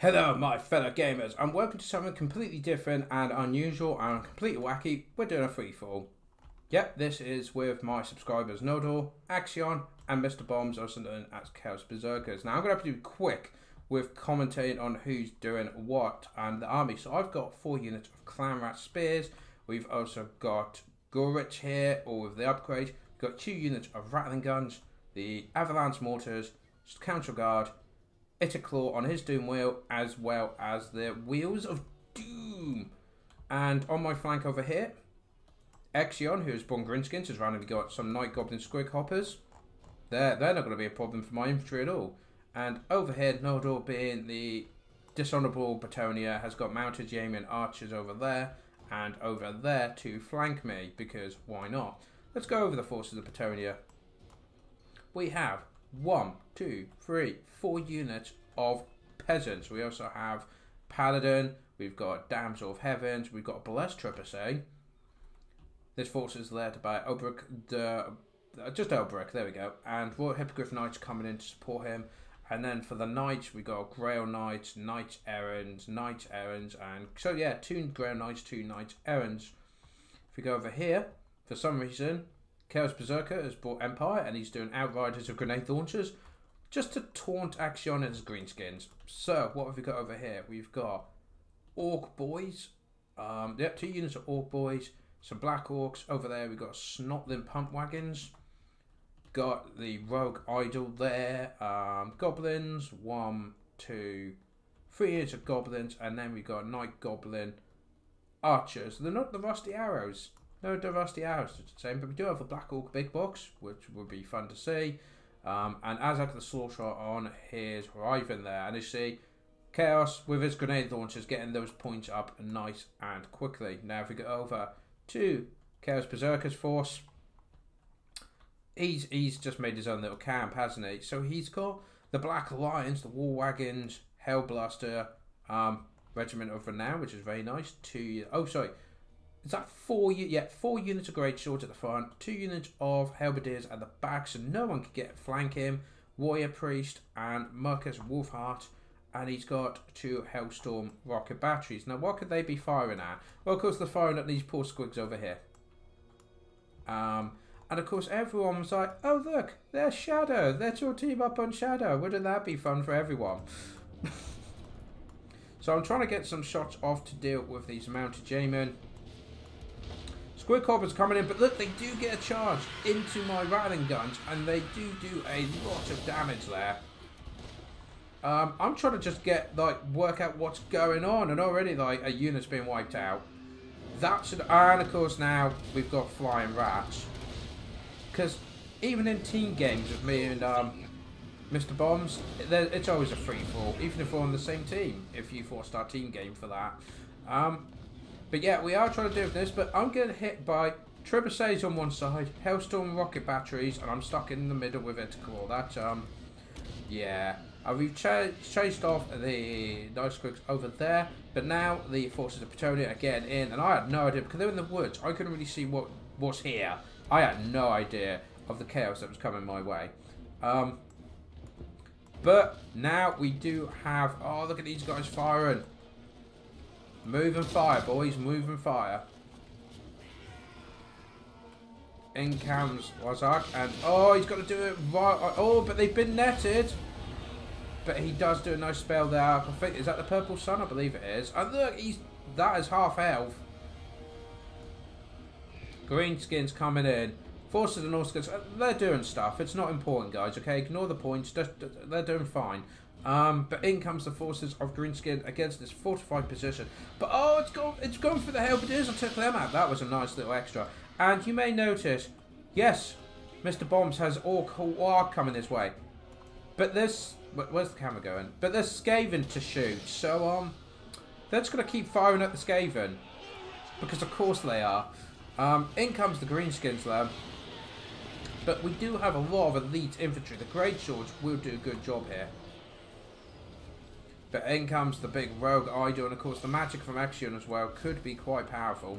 Hello, my fellow gamers, and welcome to something completely different and unusual and completely wacky. We're doing a free fall. Yep, this is with my subscribers Nodor, Axion, and Mr. Bombs, also known as Chaos Berserkers. Now, I'm going to have to be quick with commentating on who's doing what and the army. So, I've got four units of Clan Rat Spears. We've also got Gorich here, all with the upgrade. We've got two units of Rattling Guns, the Avalanche Mortars, Council Guard, Ikit Claw on his Doom Wheel, as well as the Wheels of Doom. And on my flank over here, Axion, who has born Greenskins, has randomly got some Night Goblin Squig Hoppers. They're, they're not going to be a problem for my infantry at all. And over here, being the dishonourable Bretonnia, has got mounted Yeoman archers over there, and over there to flank me, because why not? Let's go over the forces of Bretonnia. We have one, two, three, four units of peasants. We also have Paladin, we've got Damsel of Heavens, we've got Blessed Trebuchet. This force is led by Obrick, the, uh, just Obrick, there we go. And Royal Hippogriff Knights coming in to support him. And then for the Knights, we got Grail Knights, Knights Errands, Knights Errands, and so yeah, two Grail Knights, two Knights Errands. If we go over here, for some reason, Chaos Berserker has brought Empire and he's doing Outriders of Grenade Launchers just to taunt Axion and his Greenskins. So, what have we got over here? We've got Orc Boys. Um, yep, two units of Orc Boys. Some Black Orcs. Over there, we've got Snotling Pump Wagons. Got the Rogue Idol there. Um, goblins. One, two, three units of Goblins. And then we've got Night Goblin Archers. They're not the Rusty Arrows. No Rusty Arrows to the same, but we do have a Black Orc Big Boss, which would be fun to see. Um, and Azhag the Slaughter on his Riven there. And you see, Chaos with his grenade launchers getting those points up nice and quickly. Now if we go over to Chaos Berserker's force, he's he's just made his own little camp, hasn't he? So he's got the Black Lions, the War Wagons, Hellblaster, um, Regiment of Renown, which is very nice. Two, oh sorry, is that four? Yeah, four units of great swords at the front, two units of halberdiers at the back, so no one could get flank him. Warrior Priest and Marcus Wulfhart, and he's got two Hellstorm rocket batteries. Now, what could they be firing at? Well, of course, they're firing at these poor squigs over here. Um, and of course, everyone was like, "Oh, look, there's Shadow. Let's all team up on Shadow. Wouldn't that be fun for everyone?" so I'm trying to get some shots off to deal with these mounted J-men. Squig Hoppers coming in, but look, they do get a charge into my rattling guns, and they do do a lot of damage there. Um, I'm trying to just get, like, work out what's going on, and already, like, a unit's being wiped out. That should, and of course now, we've got Flying Rats. Because even in team games with me and um, Mr. Bombs, it's always a free-for-all, even if we're on the same team, if you forced our team game for that. Um, but yeah, we are trying to do this, but I'm getting hit by Trebuchets on one side, Hellstorm rocket batteries, and I'm stuck in the middle with Ikit Claw. That, um, yeah. Uh, we've ch chased off the Nice Squigs over there, but now the forces of Bretonnia again in, and I had no idea, because they were in the woods, I couldn't really see what was here. I had no idea of the chaos that was coming my way. Um, but now we do have, oh look at these guys firing. Move and fire, boys. Move and fire. In comes Azhag, and oh, he's got to do it right. Oh, but they've been netted. But he does do a nice spell there. I think is that the purple sun? I believe it is. And look, he's that is half health. Greenskins coming in. Forces and Norskins, they're doing stuff. It's not important, guys. Okay, ignore the points. They're doing fine. Um, but in comes the forces of Greenskin against this fortified position. But oh, it's gone, it's gone for the Halberdiers and took them out. That was a nice little extra. And you may notice, yes, Mr. Bombs has Orc War coming his way. But this, where's the camera going? But there's Skaven to shoot. So, um, they're just going to keep firing at the Skaven. Because of course they are. Um, in comes the Greenskins though. But we do have a lot of elite infantry. The Great Swords will do a good job here. But in comes the big rogue idol, and of course the magic from Axion as well could be quite powerful.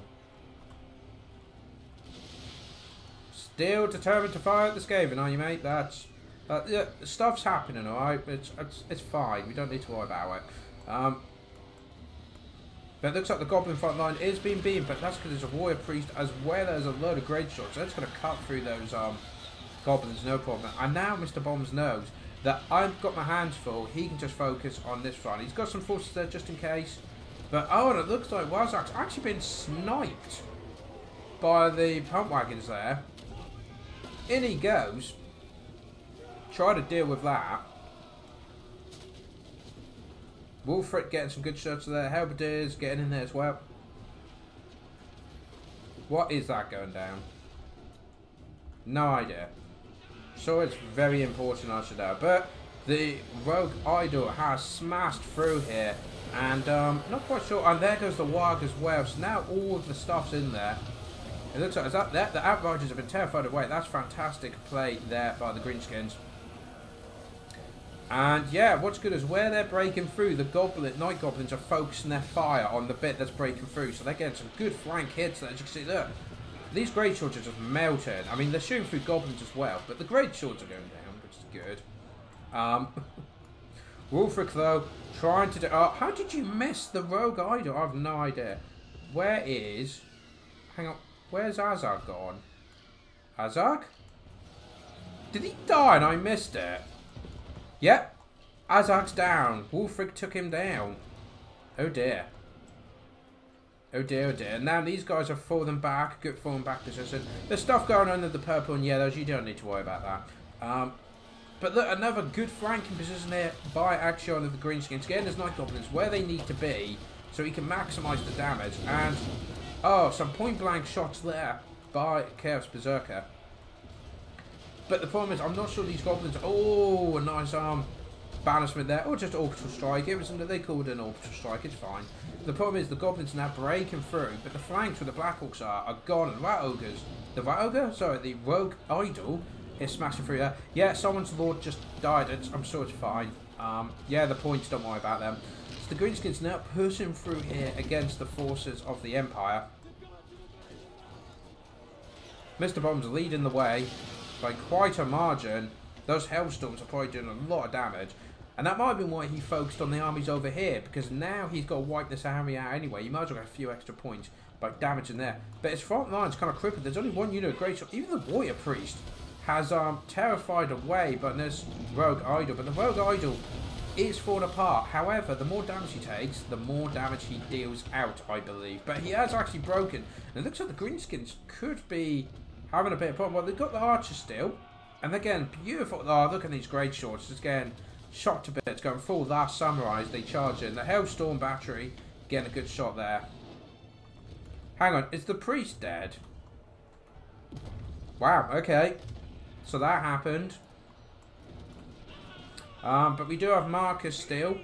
Still determined to fire at the Skaven, are you, mate? That's uh, yeah, stuff's happening, all right. It's, it's it's fine. We don't need to worry about it. Um, but it looks like the Goblin front line is being beaten, but that's because there's a Warrior Priest as well as a load of Great shots. So going to cut through those um, Goblins, no problem. And now Mr. Bombs knows that I've got my hands full. He can just focus on this front. He's got some forces there just in case. But, oh, and it looks like Azhag's actually been sniped by the pump wagons there. In he goes. Try to deal with that. Wulfric getting some good shots there. Halberdiers getting in there as well. What is that going down? No idea. So it's very important I should know. But the Rogue Idol has smashed through here. And um, not quite sure. And there goes the Warg as well. So now all of the stuff's in there. It looks like that, that the Outriders have been terrified away. That's fantastic play there by the Greenskins. And yeah, what's good is where they're breaking through, the Goblin, Night Goblins are focusing their fire on the bit that's breaking through. So they're getting some good flank hits. As you can see, look, these Great Swords are just melting. I mean, they're shooting through Goblins as well, but the Great Swords are going down, which is good. Um, Wulfric, though, trying to do... Oh, how did you miss the Rogue Idol? I have no idea. Where is... Hang on. Where's Azhag gone? Azhag? Did he die and I missed it? Yep. Azhag's down. Wulfric took him down. Oh dear. Oh dear, oh dear. Now these guys are falling back. Good falling back position. There's stuff going on in the purple and yellows. You don't need to worry about that. Um, but look, another good flanking position here by Axion of the Greenskins. Getting his Night Goblins where they need to be so he can maximise the damage. And, oh, some point-blank shots there by Chaos Berserker. But the problem is, I'm not sure these Goblins... Oh, a nice arm banishment there. Or just Orbital Strike. It was, they called an Orbital Strike. It's fine. The problem is the Goblins are now breaking through. But the flanks where the Black Orcs are are gone. And Rat Ogres... The Rat Ogre? Sorry, the Rogue Idol is smashing through there. Yeah, someone's Lord just died. It's, I'm sure it's fine. Um, yeah, the points, don't worry about them. So the Greenskins now pushing through here against the forces of the Empire. Mr. Bomb's leading the way by quite a margin. Those Hellstorms are probably doing a lot of damage. And that might have been why he focused on the armies over here, because now he's got to wipe this army out anyway. You might as well get a few extra points by damaging there. But his front line's kind of crippled. There's only one unit of Great Shot. Even the Warrior Priest has um, terrified away but this Rogue Idol. But the Rogue Idol is falling apart. However, the more damage he takes, the more damage he deals out, I believe. But he has actually broken. And it looks like the Greenskins could be having a bit of problem. Well, they've got the Archer still. And again, beautiful. Oh, look at these Great. Just again, shot to bits. Going full last Samurais. They charge in. The Hellstorm Battery getting a good shot there. Hang on. Is the Priest dead? Wow, okay. So that happened. Um, but we do have Marcus still.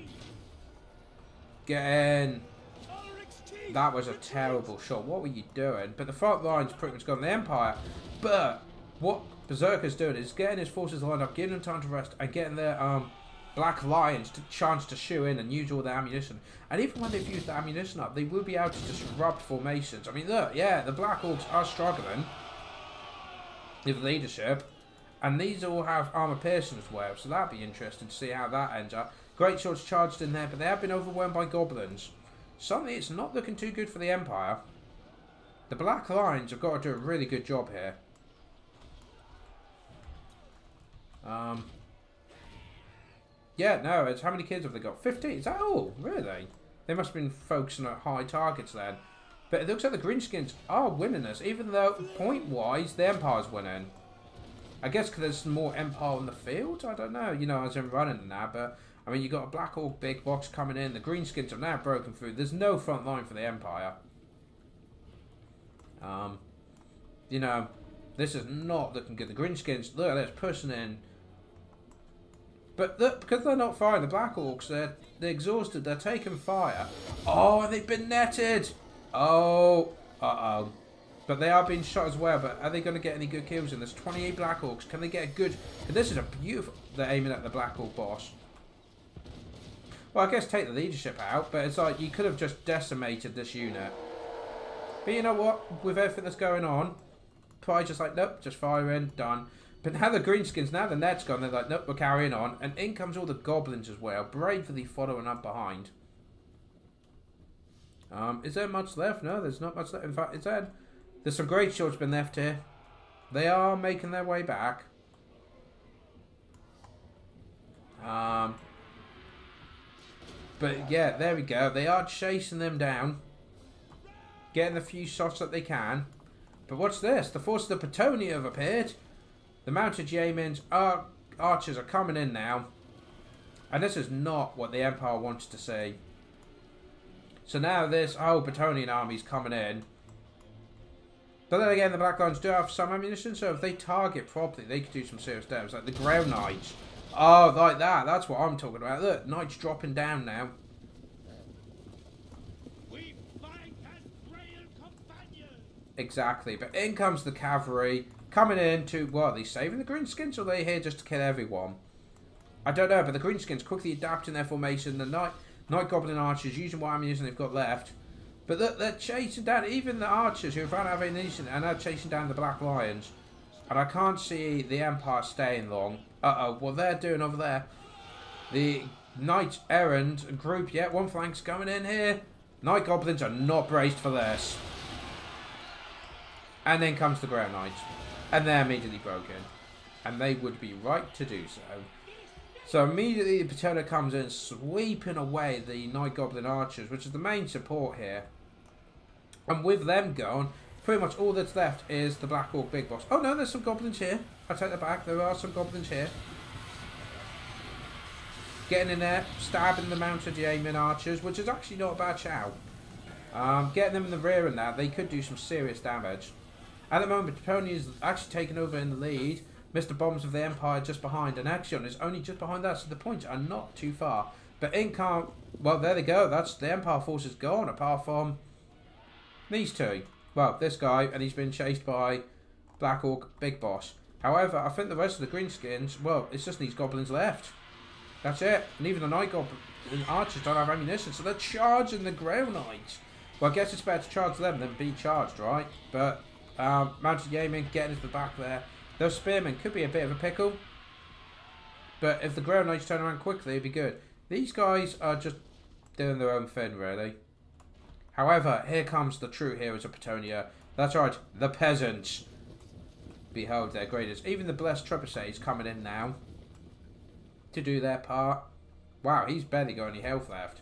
Getting... That was a terrible shot. What were you doing? But the front line's pretty much gone. The Empire. But what Berserker's doing is getting his forces lined up, giving them time to rest, and getting their um, Black Lions to chance to shoot in and use all their ammunition. And even when they've used the ammunition up, they will be able to disrupt formations. I mean, look, yeah, the Black Orcs are struggling with leadership. And these all have armor piercing as well, so that'd be interesting to see how that ends up. Great swords charged in there, but they have been overwhelmed by goblins. Suddenly it's not looking too good for the Empire. The Black Lions have got to do a really good job here. Um, yeah, no, it's how many kids have they got? 15? Is that all? Really? They must have been focusing on high targets then. But it looks like the Greenskins are winning this, even though point-wise, the Empire's winning. I guess because there's more Empire on the field. I don't know. You know, as I'm running now, but I mean, you got a Black Orc big boss coming in. The Greenskins have now broken through. There's no front line for the Empire. Um, you know, this is not looking good. The Greenskins, look at this, pushing in. But because they're not firing, the Black Orcs, they're, they're exhausted. They're taking fire. Oh, and they've been netted. Oh, uh-oh. But they are being shot as well. But are they going to get any good kills in this? 28 Black Orcs. Can they get a good... This is a beautiful... They're aiming at the Black Orc boss. Well, I guess take the leadership out. But it's like you could have just decimated this unit. But you know what? With everything that's going on, probably just like, nope, just fire in, done. But now the Greenskins, now the net's gone, they're like, nope, we're carrying on. And in comes all the Goblins as well, bravely following up behind. Um, is there much left? No, there's not much left. In fact, is there? There's some great shots been left here. They are making their way back. Um, but yeah, there we go. They are chasing them down. Getting the few shots that they can. But what's this? The forces of Petunia have appeared. The mounted Yeomen's ar archers are coming in now. And this is not what the Empire wanted to see. So now this whole Petonian army's coming in. But then again, the Black Lions do have some ammunition, so if they target properly, they could do some serious damage. Like the Ground Knights. Oh, like that. That's what I'm talking about. Look, Knights dropping down now. Exactly. But in comes the cavalry. Coming in to, what, are they saving the Greenskins or are they here just to kill everyone? I don't know, but the Greenskins quickly adapting their formation. The Night, Night Goblin Archers using what ammunition they've got left. But they're, they're chasing down, even the Archers who have out of ammunition are chasing down the Black Lions. And I can't see the Empire staying long. Uh-oh, what they're doing over there. The Knight Errant group, yeah, one flank's coming in here. Night Goblins are not braced for this. And then comes the Grail Knights. And they're immediately broken. And they would be right to do so. So immediately the Paterno comes in, sweeping away the Night Goblin Archers, which is the main support here. And with them gone, pretty much all that's left is the Black Orc Big Boss. Oh no, there's some goblins here. I take that back. There are some goblins here. Getting in there, stabbing the mounted Yeomen archers, which is actually not a bad shout. Um, getting them in the rear and that, they could do some serious damage. At the moment, Pony is actually taken over in the lead. Mr. Bombs of the Empire just behind, and Axion is only just behind that, so the points are not too far. But in can't. Well, there they go. That's the Empire force is gone, apart from these two. Well, this guy, and he's been chased by Black Orc Big Boss. However, I think the rest of the Greenskins, well, it's just these goblins left. That's it. And even the Night Goblin archers don't have ammunition, so they're charging the Grail Knights. Well, I guess it's better to charge them than be charged, right? But um, Mounted Gaming getting into the back there. Those Spearmen could be a bit of a pickle. But if the Grail Knights turn around quickly, it'd be good. These guys are just doing their own thing, really. However, here comes the true heroes of Petonia. That's right, the peasants. Behold their greatest. Even the blessed trebuchets coming in now to do their part. Wow, he's barely got any health left.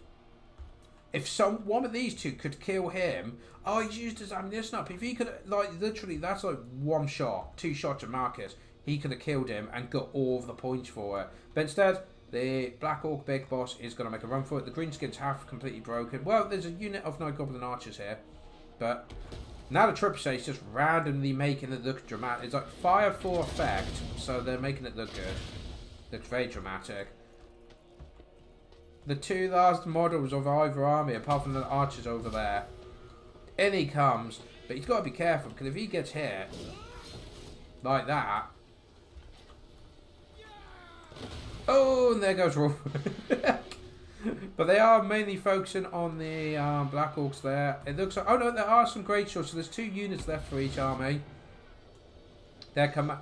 If some one of these two could kill him, oh, he's used his ammunition up. If he could, like, literally, that's like one shot, two shots at Marcus. He could have killed him and got all of the points for it. But instead, the Black Orc Big Boss is going to make a run for it. The Greenskins have completely broken. Well, there's a unit of Night Goblin Archers here. But now the Trebuchet is just randomly making it look dramatic. It's like fire for effect, so they're making it look good. Looks very dramatic the two last models of either army, apart from the archers over there. In he comes, but he's got to be careful, because if he gets hit, like that, oh, and there goes Wolf. but they are mainly focusing on the um, Black Orcs there. It looks like, oh no, there are some great shots, so there's two units left for each army. Their com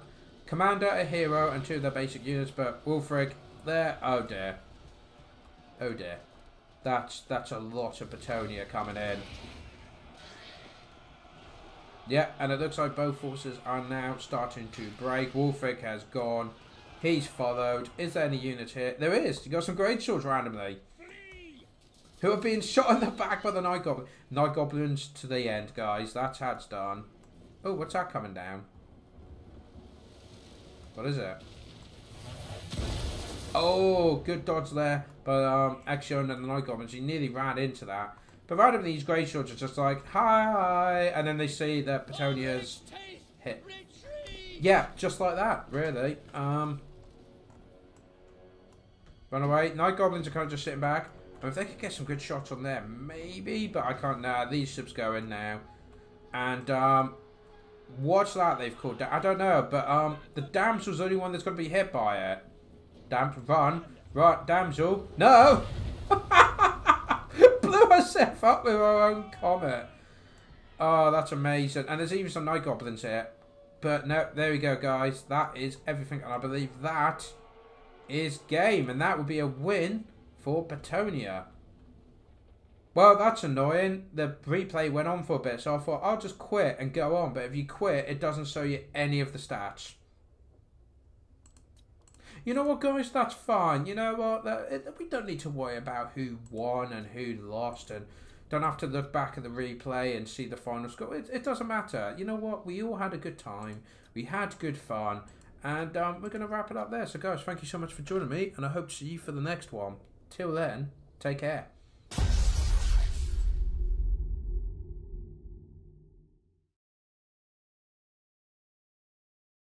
commander, a hero, and two of their basic units, but Wulfric there, oh dear. Oh dear. That's, that's a lot of Petunia coming in. Yeah, and it looks like both forces are now starting to break. Wulfric has gone. He's followed. Is there any unit here? There is. You got some great swords randomly. Who are being shot in the back by the Night Goblin. Night Goblins to the end, guys. That's how it's done. Oh, what's that coming down? What is it? Oh, good dodge there. But um, Axion and the Night Goblins, he nearly ran into that. But randomly, these Grey Swords are just like, hi, and then they see that Petonia's hit. Yeah, just like that, really. Um, run away. Night Goblins are kind of just sitting back. And if they could get some good shots on there, maybe, but I can't. Nah, these ships go in now. And um, watch that they've called. I don't know, but um, the Damsel's the only one that's going to be hit by it. Damp, run. Right, damsel. No! Blew herself up with her own comet. Oh, that's amazing. And there's even some night goblins here. But no, there we go, guys. That is everything. And I believe that is game. And that would be a win for Petonia. Well, that's annoying. The replay went on for a bit, so I thought I'll just quit and go on. But if you quit, it doesn't show you any of the stats. You know what, guys? That's fine. You know what? We don't need to worry about who won and who lost, and don't have to look back at the replay and see the final score. It, it doesn't matter. You know what? We all had a good time. We had good fun, and um, we're going to wrap it up there. So, guys, thank you so much for joining me, and I hope to see you for the next one. Till then, take care.